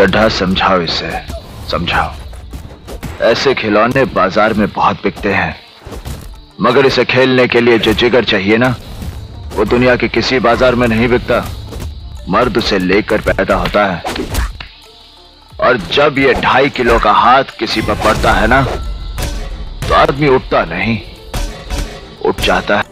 चड्ढा समझाओ इसे। समझाओ। ऐसे खिलौने बाज़ार में बहुत बिकते हैं। मगर इसे खेलने के लिए जो जिगर चाहिए ना, वो दुनिया के किसी बाज़ार में नहीं बिकता। मर्द उसे लेकर पैदा होता है। और जब ये ढाई किलो का हाथ किसी पर पड़ता है ना तो आदमी उठता नहीं। उठ जाता है।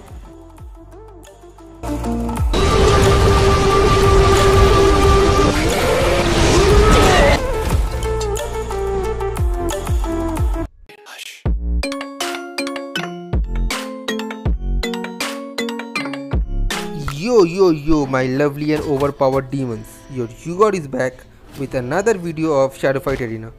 Yo yo yo, my lovely and overpowered demons. Your Yugor is back with another video of Shadow Fight Arena.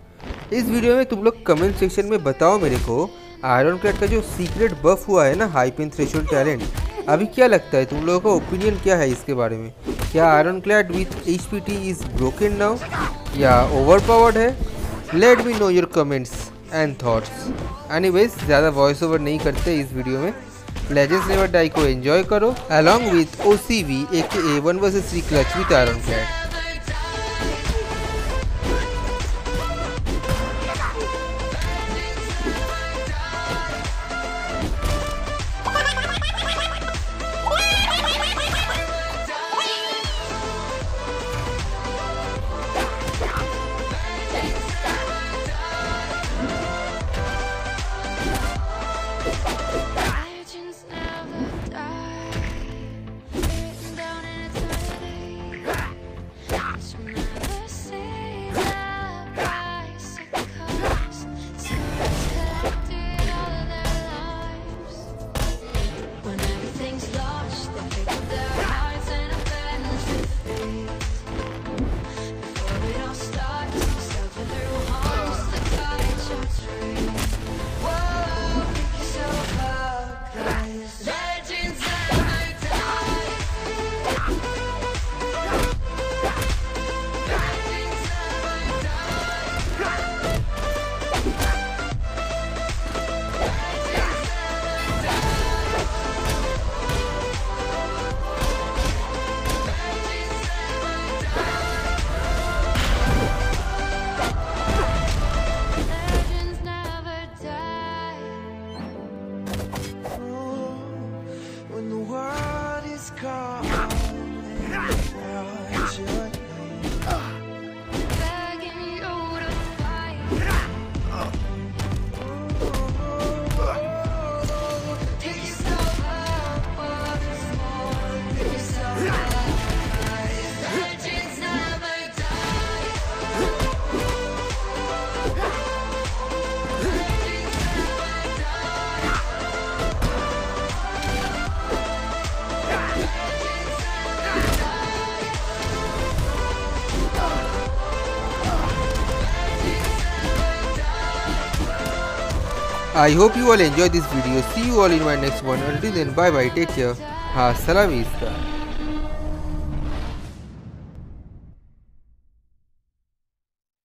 इस वीडियो में तुम लोग कमेंट सेक्शन में बताओ मेरे को आयरन क्लैड का जो सीक्रेट बफ हुआ है ना हाई पिन थ्रेशोल्ड टैलेंट अभी क्या लगता है? तुम लोगों का ओपिनियन क्या है इसके बारे में? क्या iron clad with H P T is broken now या ओवर पावर्ड है? Let me know your comments and thoughts anyways ज़्यादा वॉइस ओवर नहीं करते इस वीडियो में। लेजेंड्स नेवर डाई को एंजॉय करो along with O C V A K A one versus three clutch with iron clad car. I hope you all enjoy this video. See you all in my next one. Until then, bye bye. Take care. Ha, salam